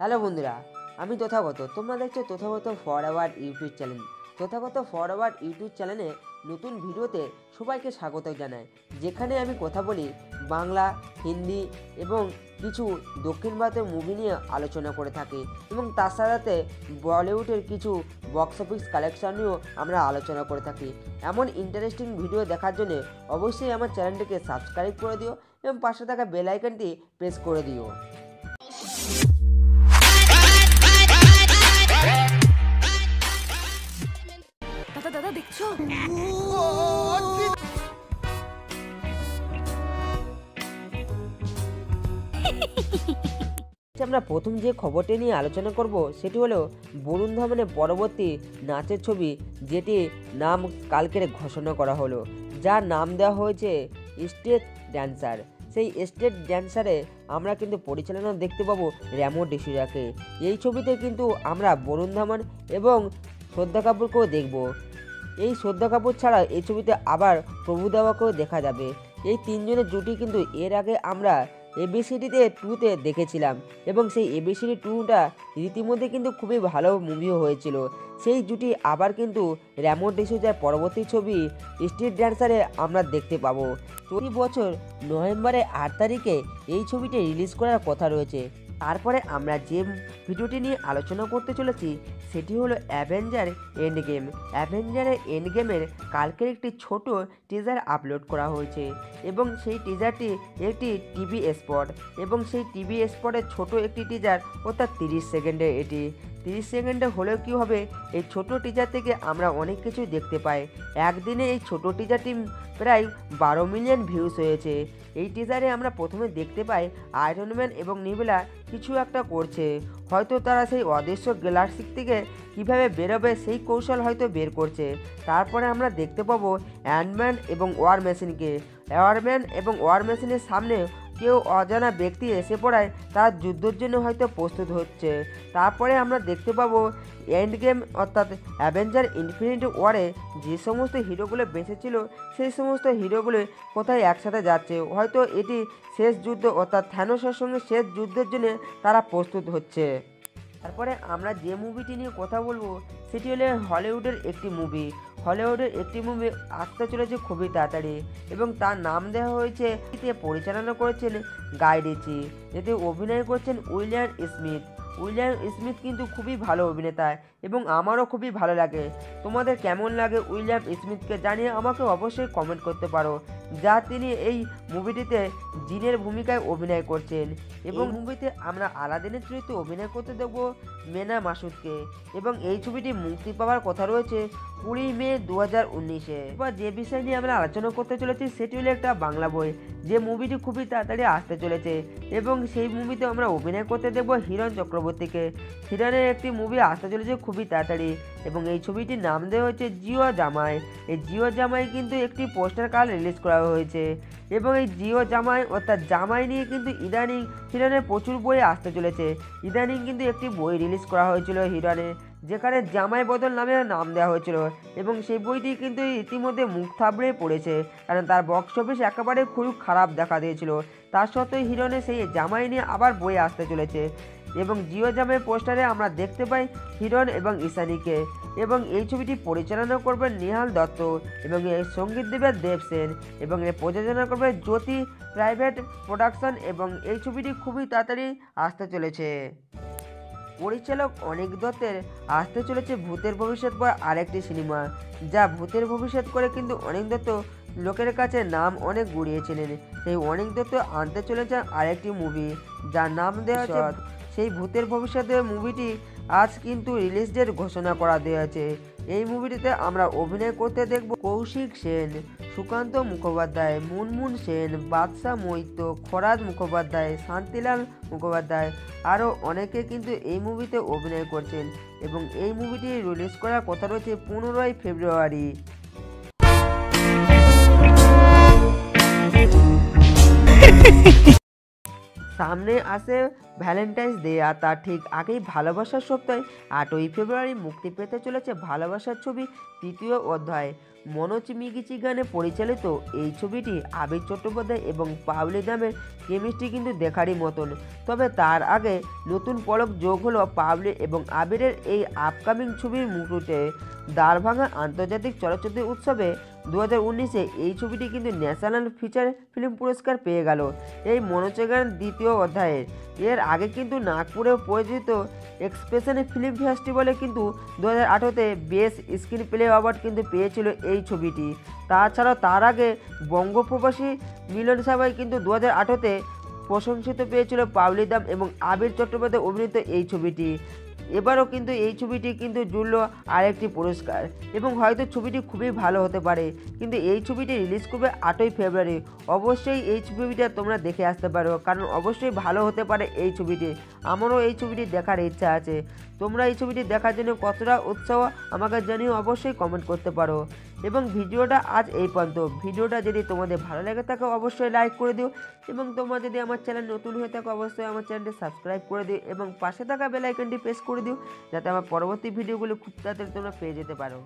Hello বন্ধুরা, আমি তথাগত। তোমরা দেখছ Tathagata for our YouTube channel. Tathagata for our YouTube চ্যানেলে নতুন ভিডিওতে সবাইকে স্বাগত জানাই। যেখানে আমি কথা বলি বাংলা, হিন্দি এবং কিছু দক্ষিণ ভারতের মুভি নিয়ে আলোচনা করে থাকি এবং তার সাথে বলিউডের কিছু বক্স অফিস কালেকশন নিয়েও আমরা আলোচনা করে থাকি। এমন ইন্টারেস্টিং ভিডিও দেখার জন্য অবশ্যই আমার চ্যানেলটিকে সাবস্ক্রাইব করে দিও এবং পাশে থাকা বেল আইকনটি প্রেস করে দিও। দাদা আমরা প্রথম যে খবরটি নিয়ে আলোচনা করব, সেটি হলো বরুণ ধবনের পরবর্তী নাচের ছবি, যেটি নাম কালকের ঘোষণা করা হলো। যার নাম দেওয়া হয়েছে স্টেট ড্যান্সার। সেই স্টেট ড্যান্সারে আমরা কিন্তু পরিচালনা দেখতে পাবো র্যামো ডিসুজাকে। এই ছবিতে কিন্তু আমরা বরুণ ধামান এবং শ্রদ্ধা কাপুরকেও দেখব। এই শ্রদ্ধা কাপুর ছাড়া এই ছবিতে আবার প্রভু দেওয়াকেও দেখা যাবে। এই তিনজনের জুটি কিন্তু এর আগে আমরা এবিসিডিতে টুতে দেখেছিলাম এবং সেই এবিসিডি টুটা রীতিমধ্যে কিন্তু খুবই ভালো মুভিও হয়েছিল। সেই জুটি আবার কিন্তু র্যামো ডিসুজার পরবর্তী ছবি স্ট্রিট ড্যান্সারে আমরা দেখতে পাবো। প্রতি বছর নভেম্বরের আট তারিখে এই ছবিটি রিলিজ করার কথা রয়েছে। তারপরে আমরা যে ভিডিওটি নিয়ে আলোচনা করতে চলেছি, সেটি হলো অ্যাভেঞ্জার এন্ড গেম অ্যাভেঞ্জারের এন্ড গেমের কালকের একটি ছোট টিজার আপলোড করা হয়েছে এবং সেই টিজারটি একটি টিভি স্পট এবং সেই টিভি স্পটের ছোট একটি টিজার অর্থাৎ তিরিশ সেকেন্ডের এটি। তিরিশ সেকেন্ডে হলেও কী হবে? এই ছোট টিজার থেকে আমরা অনেক কিছু দেখতে পাই। একদিনে এই ছোট টিজারটি প্রায় বারো মিলিয়ন ভিউজ হয়েছে। এই টিজারে আমরা প্রথমে দেখতে পাই আয়রন ম্যান এবং নিবেলা কিছু একটা করছে। হয়তো তারা সেই অদৃশ্য গ্যালাক্সি থেকে কীভাবে বেরোবে সেই কৌশল হয়তো বের করছে। তারপরে আমরা দেখতে পাবো অ্যান্ডম্যান এবং ওয়ার মেশিনকে ওয়ারম্যান এবং ওয়ার মেশিনের সামনে কেউ অজানা ব্যক্তি এসে পড়ায় তার যুদ্ধের জন্য হয়তো প্রস্তুত হচ্ছে। তারপরে আমরা দেখতে পাবো এন্ড গেম অর্থাৎ অ্যাভেঞ্জার ইনফিনিটি ওয়ারে যে সমস্ত হিরোগুলো বেঁচেছিল, সেই সমস্ত হিরোগুলো কোথায় একসাথে যাচ্ছে? হয়তো এটি শেষ যুদ্ধ অর্থাৎ থ্যানোসের সঙ্গে শেষ যুদ্ধের জন্য তারা প্রস্তুত হচ্ছে। তারপরে আমরা যে মুভিটি নিয়ে কথা বলব, সেটি হলো হলিউডের একটি মুভি হলিউডের একটি মুভি আসতে চলেছে খুবই তাড়াতাড়ি এবং তার নাম দেওয়া হয়েছে এতে পরিচালনা করেছেন গাই রিচি এতে অভিনয় করছেন উইলিয়াম স্মিথ উইলিয়াম স্মিথ কিন্তু খুবই ভালো অভিনেতা এবং আমারও খুবই ভালো লাগে। তোমাদের কেমন লাগে উইলিয়াম স্মিথকে জানিয়ে আমাকে অবশ্যই কমেন্ট করতে পারো। যা তিনি এই মুভিটিতে জিনের ভূমিকায় অভিনয় করছেন। এবং মুভিতে আমরা আলাদিনের চরিত্রে অভিনয় করতে দেখব মেনা মাসুদকে। এবং এই ছবিটি মুক্তি পাওয়ার কথা রয়েছে কুড়ি মে দু হাজার উনিশে। এবার যে বিষয় নিয়ে আমরা আলোচনা করতে চলেছি, সেটি হলো একটা বাংলা বই। যে মুভিটি খুবই তাড়াতাড়ি আসতে চলেছে এবং সেই মুভিতে আমরা অভিনয় করতে দেখব হিরণ চক্রবর্তীকে। হিরণের একটি মুভি আসতে চলেছে খুবই তাড়াতাড়ি এবং এই ছবিটির নাম দেওয়া হয়েছে জিও জামাই। এই জিও জামাই কিন্তু একটি পোস্টার কার্ড রিলিজ করা হয়েছে। এবং এই জিও জামাই, অর্থাৎ জামাই নিয়ে কিন্তু ইদানিং হিরণের প্রচুর বই আসতে চলেছে। ইদানিং কিন্তু একটি বই রিলিজ করা হয়েছিল হিরণের যেখানে জামাই বদল নামে নাম দেওয়া হয়েছিল। এবং সেই বইটি কিন্তু ইতিমধ্যে মুখ থাবড়ে পড়েছে, কারণ তার বক্স অফিস একেবারে খুব খারাপ দেখা দিয়েছিল। তার সত্ত্বেও হিরণে সেই জামাই নিয়ে আবার বই আসতে চলেছে। এবং জিও জামের পোস্টারে আমরা দেখতে পাই হিরণ এবং ঈশানীকে। এবং এই ছবিটি পরিচালনা করবেন নিহাল দত্ত এবং এর সংগীত দেবেন দেব সেন এবং এর প্রযোজনা করবে জ্যোতি প্রাইভেট প্রোডাকশন এবং এই ছবিটি খুবই তাড়াতাড়ি আসতে চলেছে। পরিচালক অনেক দত্তের আসতে চলেছে ভূতের ভবিষ্যৎ পর আরেকটি সিনেমা, যা ভূতের ভবিষ্যৎ করে কিন্তু অনেক দত্ত লোকের কাছে নাম অনেক গুড়িয়েছিলেন। সেই অনেক দত্ত আনতে চলেছে আরেকটি মুভি যার নাম দেওয়া হচ্ছে সেই ভূতের ভবিষ্যতের মুভিটি আজ কিন্তু রিলিজ ডেট ঘোষণা করা হয়েছে এই মুভিটিতে আমরা অভিনয় করতে দেখব কৌশিক সেন, সুকান্ত মুখোপাধ্যায়, মুনমুন সেন বাদশাহ মৈত্য খরাজ মুখোপাধ্যায়, শান্তিলাল মুখোপাধ্যায় আরও অনেকে কিন্তু এই মুভিতে অভিনয় করছেন এবং এই মুভিটি রিলিজ করার কথা রয়েছে পনেরোই ফেব্রুয়ারি। সামনে আসে ভ্যালেন্টাইন্স ডে আর তার ঠিক আগেই ভালোবাসার সপ্তাহে আটই ফেব্রুয়ারি মুক্তি পেতে চলেছে ভালোবাসার ছবি তৃতীয় অধ্যায়। মনোজ মিগিচি গানে পরিচালিত এই ছবিটি আবির চট্টোপাধ্যায় এবং পাবলি দামের কেমিস্ট্রি কিন্তু দেখারই মতন। তবে তার আগে নতুন পলক যোগ হলো পাবলি এবং আবিরের এই আপকামিং ছবির মুকুটে দারভাঙা আন্তর্জাতিক চলচ্চিত্র উৎসবে দু হাজার উনিশে এই ছবিটি কিন্তু ন্যাশনাল ফিচার ফিল্ম পুরস্কার পেয়ে গেল এই মনোচেগান দ্বিতীয় অধ্যায়ের এর আগে কিন্তু নাগপুরে পরিচিত এক্সপ্রেশন ফিল্ম ফেস্টিভ্যালে কিন্তু দু হাজার আঠারোতে বেস্ট স্ক্রিন প্লে অ্যাওয়ার্ড কিন্তু পেয়েছিল এই ছবিটি। তাছাড়াও তার আগে বঙ্গপ্রবাসী মিলন সভায় কিন্তু দু হাজার আঠারোতে প্রশংসিত পেয়েছিল পাবলি দাম এবং আবির চট্টোপাধ্যায় অভিনীত এই ছবিটি। এবারও কিন্তু এই ছবিটি কিন্তু জুড়ল আরেকটি পুরস্কার। এবং হয়তো ছবিটি খুবই ভালো হতে পারে, কিন্তু এই ছবিটি রিলিজ করবে আটই ফেব্রুয়ারি। অবশ্যই এই ছবিটা তোমরা দেখে আসতে পারো, কারণ অবশ্যই ভালো হতে পারে এই ছবিটি। আমারও এই ছবিটি দেখার ইচ্ছা আছে। তোমরা এই ছবিটি দেখার জন্য কতটা উৎসাহ আমাকে জানিয়ে অবশ্যই কমেন্ট করতে পারো। এবং ভিডিওটা আজ এই পর্যন্ত। ভিডিওটা যদি তোমাদের ভালো লেগে থাকে, অবশ্যই লাইক করে দিও। এবং তোমরা যদি আমার চ্যানেল নতুন হয়ে থাকো, অবশ্যই আমার চ্যানেলটি সাবস্ক্রাইব করে দিও এবং পাশে থাকা বেলাইকনটি প্রেস করে দিও, যাতে আমার পরবর্তী ভিডিওগুলো খুব তাড়াতাড়ি তোমরা পেয়ে যেতে পারো।